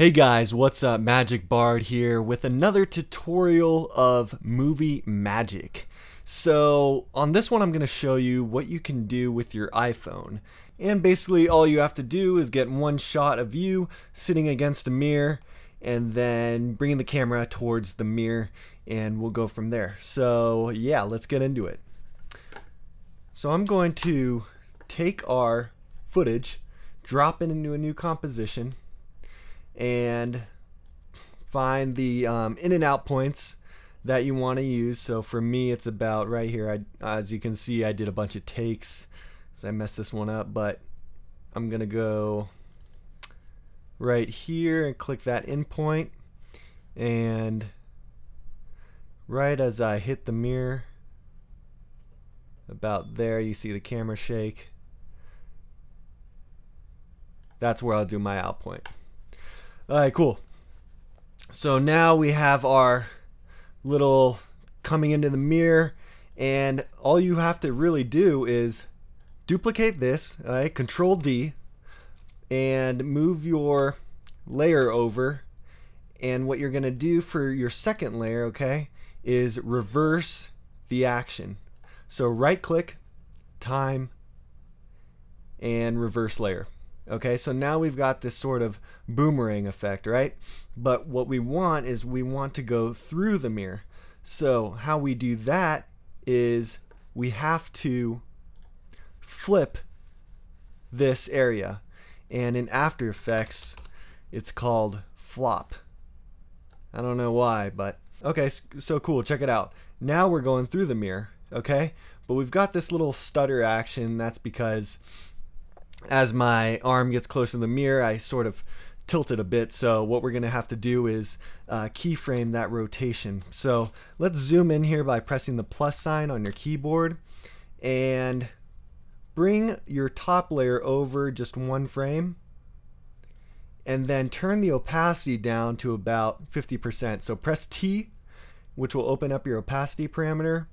Hey guys, what's up? Magic Bard here with another tutorial of movie magic. So on this one I'm going to show you what you can do with your iPhone. And basically all you have to do is get one shot of you sitting against a mirror and then bringing the camera towards the mirror and we'll go from there. So yeah, let's get into it. So I'm going to take our footage, drop it into a new composition, and find the um, in and out points that you want to use. So for me, it's about right here. I, as you can see, I did a bunch of takes, so I messed this one up. But I'm gonna go right here and click that in point, and right as I hit the mirror, about there, you see the camera shake. That's where I'll do my out point. Alright, cool. So now we have our little coming into the mirror and all you have to really do is duplicate this, alright, control D and move your layer over and what you're going to do for your second layer, okay, is reverse the action. So right click, time, and reverse layer. Okay, so now we've got this sort of boomerang effect, right? But what we want is we want to go through the mirror. So how we do that is we have to flip this area. And in After Effects, it's called flop. I don't know why, but okay, so cool. Check it out. Now we're going through the mirror, okay? But we've got this little stutter action. That's because as my arm gets close to the mirror, I sort of tilt it a bit. So what we're going to have to do is uh, keyframe that rotation. So let's zoom in here by pressing the plus sign on your keyboard and bring your top layer over just one frame and then turn the opacity down to about 50%. So press T, which will open up your opacity parameter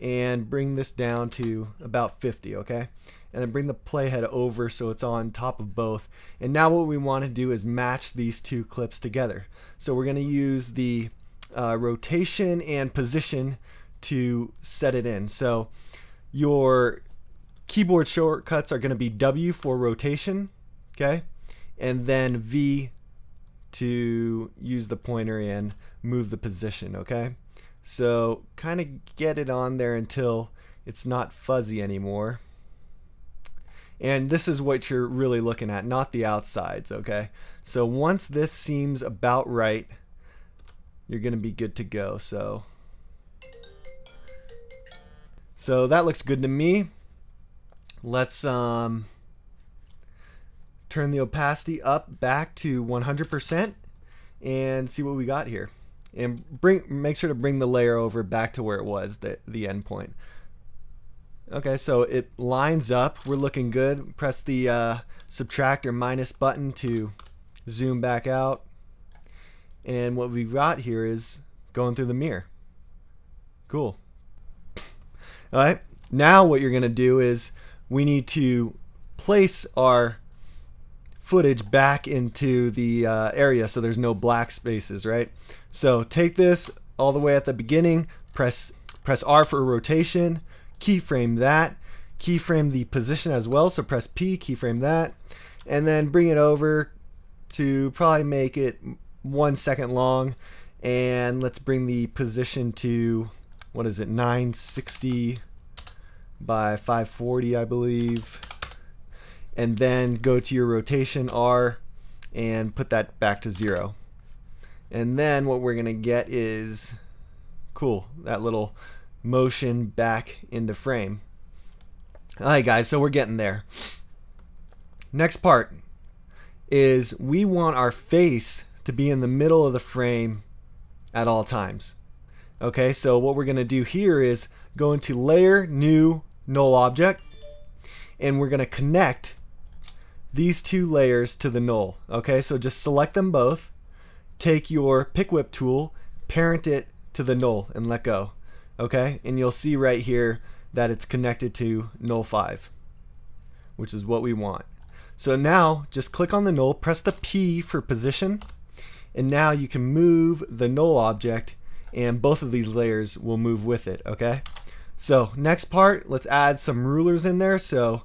and bring this down to about 50, okay? And then bring the playhead over so it's on top of both. And now what we want to do is match these two clips together. So we're going to use the uh, rotation and position to set it in. So your keyboard shortcuts are going to be W for rotation, okay? And then V to use the pointer and move the position, okay? So kind of get it on there until it's not fuzzy anymore. And this is what you're really looking at, not the outsides, okay? So once this seems about right, you're going to be good to go. So So that looks good to me. Let's um turn the opacity up back to 100% and see what we got here and bring make sure to bring the layer over back to where it was the the endpoint. Okay, so it lines up. We're looking good. Press the uh, subtract or minus button to zoom back out. And what we've got here is going through the mirror. Cool. All right. Now what you're going to do is we need to place our footage back into the uh, area so there's no black spaces, right? So take this all the way at the beginning, press press R for rotation, keyframe that, keyframe the position as well, so press P, keyframe that, and then bring it over to probably make it one second long, and let's bring the position to, what is it, 960 by 540, I believe and then go to your rotation R and put that back to zero. And then what we're going to get is, cool, that little motion back into frame. Alright guys, so we're getting there. Next part is we want our face to be in the middle of the frame at all times. Okay, so what we're going to do here is go into Layer, New, Null Object, and we're going to connect these two layers to the null. Okay, so just select them both, take your pick whip tool, parent it to the null, and let go. Okay, and you'll see right here that it's connected to null 5, which is what we want. So now just click on the null, press the P for position, and now you can move the null object and both of these layers will move with it okay? So next part let's add some rulers in there. So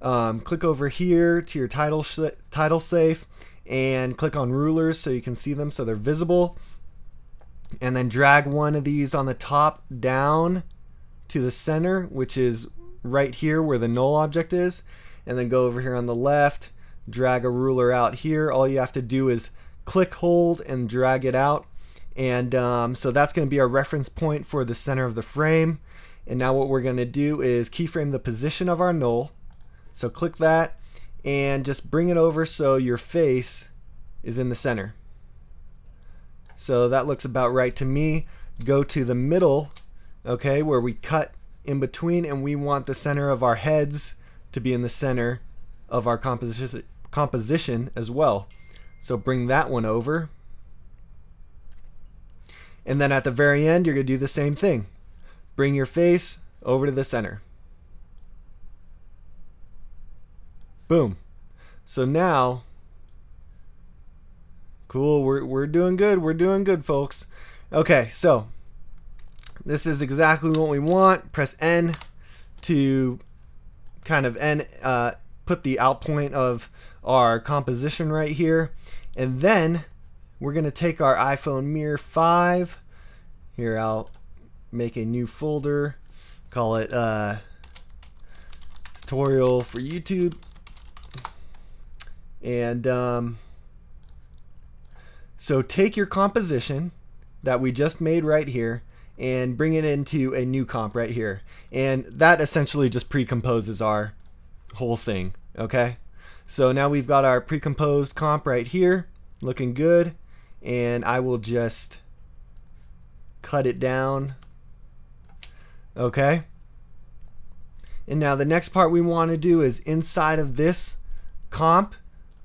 um, click over here to your title title safe and click on rulers so you can see them so they're visible and then drag one of these on the top down to the center which is right here where the null object is and then go over here on the left drag a ruler out here. All you have to do is click hold and drag it out. And um, so that's going to be our reference point for the center of the frame. And now what we're going to do is keyframe the position of our null. So click that and just bring it over so your face is in the center so that looks about right to me. Go to the middle okay where we cut in between and we want the center of our heads to be in the center of our composition composition as well. So bring that one over. And then at the very end you're going to do the same thing. Bring your face over to the center. Boom. So now cool we're, we're doing good we're doing good folks okay so this is exactly what we want. Press N to kind of N, uh, put the out point of our composition right here. And then we're going to take our iPhone Mirror 5. Here, I'll make a new folder. Call it uh, tutorial for YouTube. And um, so take your composition that we just made right here and bring it into a new comp right here. And that essentially just precomposes our whole thing, okay? So now we've got our precomposed comp right here, looking good. And I will just cut it down, okay? And now the next part we want to do is inside of this comp,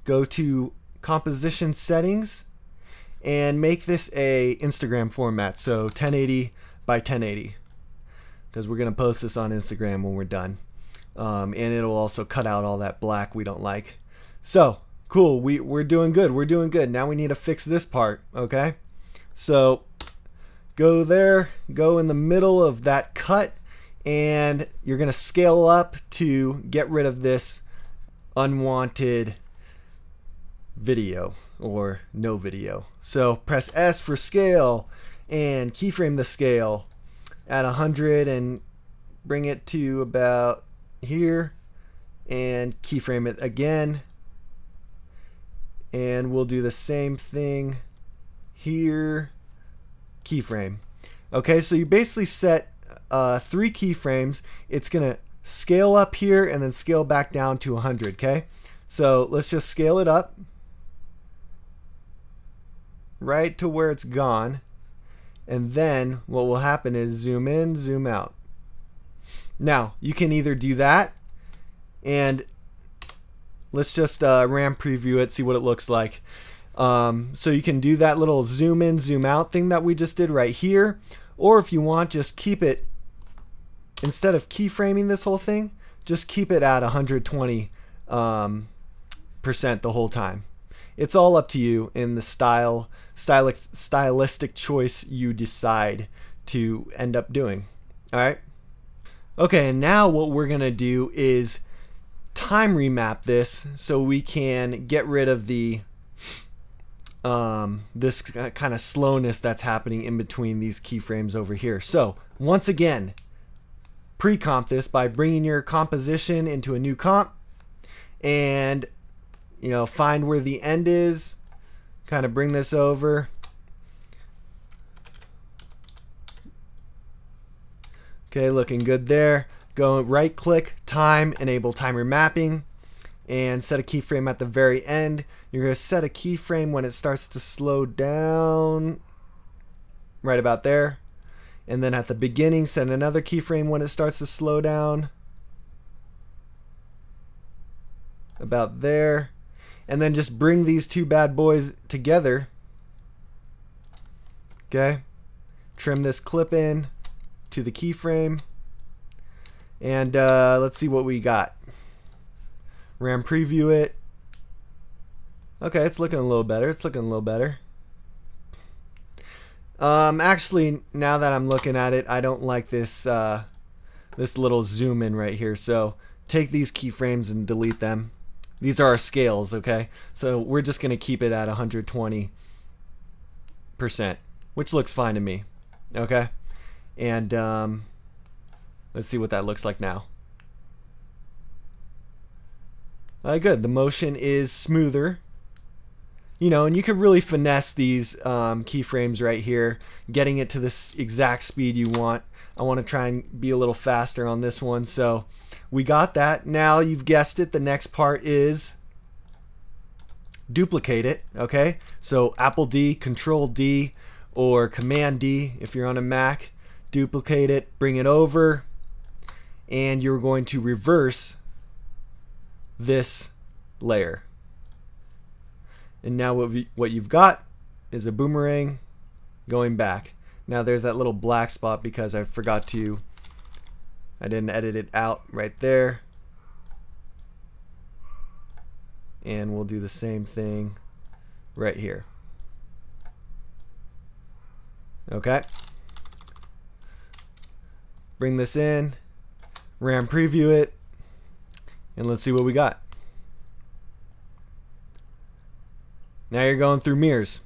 go to composition settings and make this a Instagram format. So 1080 by 1080 because we're going to post this on Instagram when we're done. Um, and it'll also cut out all that black we don't like. So cool, we, we're doing good. We're doing good. Now we need to fix this part, okay? So go there, go in the middle of that cut, and you're going to scale up to get rid of this unwanted video or no video. So press S for scale and keyframe the scale at 100 and bring it to about here and keyframe it again. And we'll do the same thing here keyframe. Okay so you basically set uh, three keyframes. It's gonna scale up here and then scale back down to 100 okay? So let's just scale it up right to where it's gone and then what will happen is zoom in zoom out. Now you can either do that and let's just uh, RAM preview it see what it looks like. Um, so you can do that little zoom in zoom out thing that we just did right here or if you want just keep it instead of keyframing this whole thing just keep it at 120 um, percent the whole time it's all up to you in the style stylic, stylistic choice you decide to end up doing. All right okay and now what we're gonna do is time remap this so we can get rid of the um, this kind of slowness that's happening in between these keyframes over here. So once again pre-comp this by bringing your composition into a new comp and you know, find where the end is, kind of bring this over. Okay, looking good there. Go right click, time, enable time remapping, and set a keyframe at the very end. You're to set a keyframe when it starts to slow down, right about there. And then at the beginning, set another keyframe when it starts to slow down, about there and then just bring these two bad boys together. Okay. Trim this clip in to the keyframe. And uh, let's see what we got. RAM preview it. Okay, it's looking a little better. It's looking a little better. Um, actually, now that I'm looking at it, I don't like this uh, this little zoom in right here. So take these keyframes and delete them. These are our scales, okay? So we're just going to keep it at 120%, which looks fine to me, okay? And um, let's see what that looks like now. Uh, good. The motion is smoother. You know, and you can really finesse these um, keyframes right here, getting it to this exact speed you want. I want to try and be a little faster on this one. So we got that. Now you've guessed it. The next part is duplicate it. Okay. So Apple D, Control D, or Command D if you're on a Mac. Duplicate it, bring it over, and you're going to reverse this layer. And now what, what you've got is a boomerang going back. Now there's that little black spot because I forgot to, I didn't edit it out right there. And we'll do the same thing right here. Okay. Bring this in, RAM preview it, and let's see what we got. Now you're going through mirrors.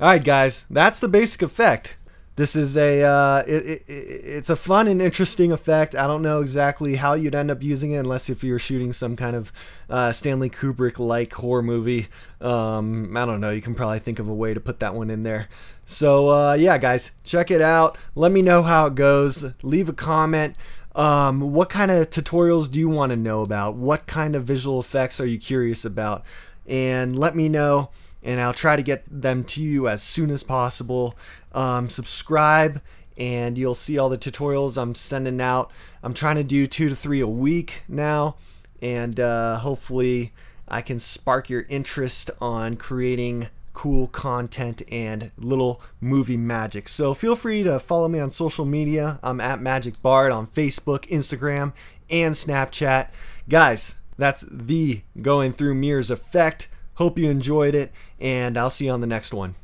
Alright guys, that's the basic effect. This is a uh, it, it, it's a fun and interesting effect. I don't know exactly how you'd end up using it unless if you were shooting some kind of uh, Stanley Kubrick like horror movie. Um, I don't know. You can probably think of a way to put that one in there. So uh, yeah, guys, check it out. Let me know how it goes. Leave a comment. Um, what kind of tutorials do you want to know about? What kind of visual effects are you curious about? And let me know, and I'll try to get them to you as soon as possible. Um, subscribe, and you'll see all the tutorials I'm sending out. I'm trying to do two to three a week now, and uh, hopefully I can spark your interest on creating cool content and little movie magic. So feel free to follow me on social media. I'm at Magic Bard on Facebook, Instagram, and Snapchat. Guys, that's the Going Through Mirrors effect. Hope you enjoyed it, and I'll see you on the next one.